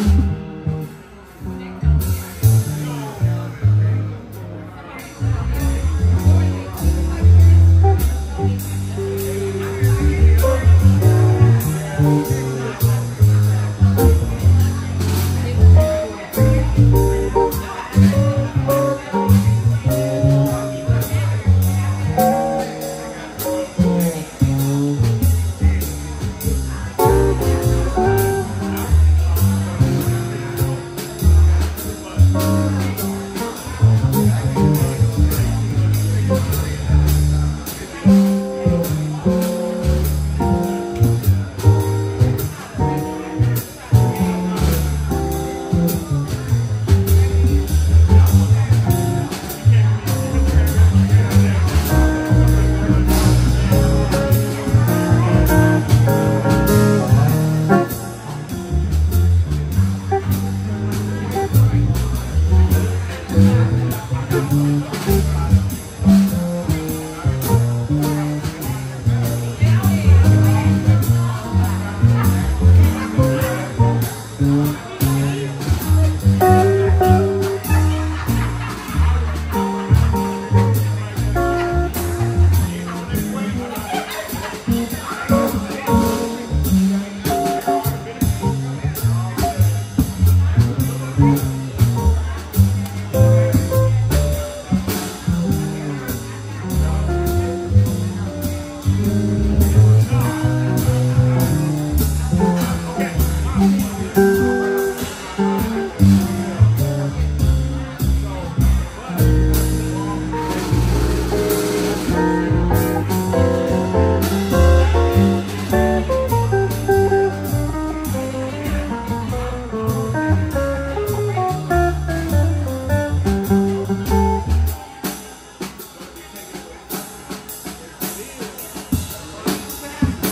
you.